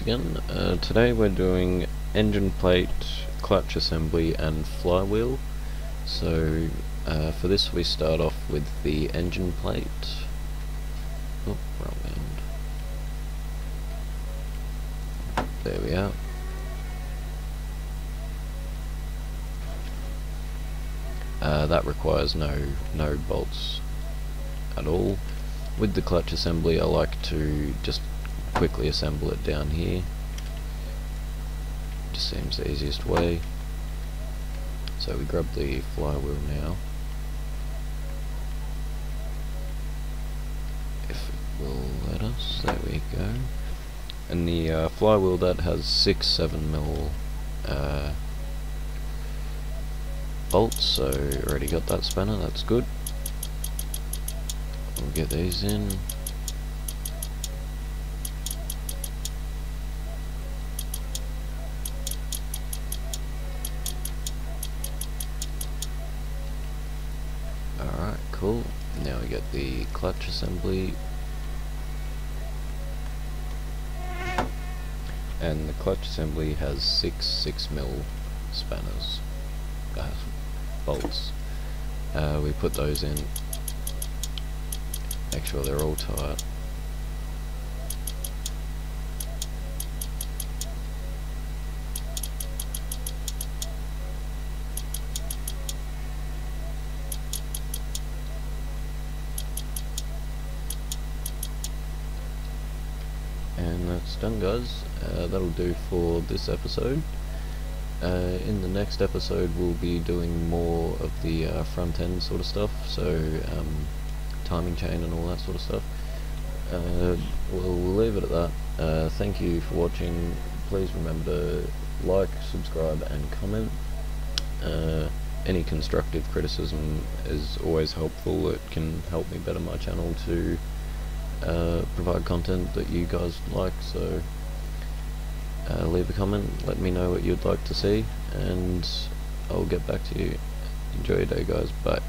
again. Uh, today we're doing engine plate, clutch assembly and flywheel. So uh, for this we start off with the engine plate. Oh, wrong end. There we are. Uh, that requires no no bolts at all. With the clutch assembly I like to just quickly assemble it down here. Just seems the easiest way. So we grab the flywheel now. If it will let us, there we go. And the uh, flywheel that has six seven mil uh, bolts, so already got that spanner, that's good. We'll get these in. Alright, cool. Now we get the clutch assembly. And the clutch assembly has six 6 mil spanners, uh, bolts. Uh, we put those in, make sure they're all tight. That's done guys uh, that'll do for this episode. Uh, in the next episode we'll be doing more of the uh, front end sort of stuff so um, timing chain and all that sort of stuff. Uh, we'll, we'll, leave it at that. Uh, thank you for watching. Please remember to like subscribe and comment. Uh, any constructive criticism is always helpful. It can help me better my channel to uh, provide content that you guys like so uh, leave a comment let me know what you'd like to see and I'll get back to you. Enjoy your day guys. Bye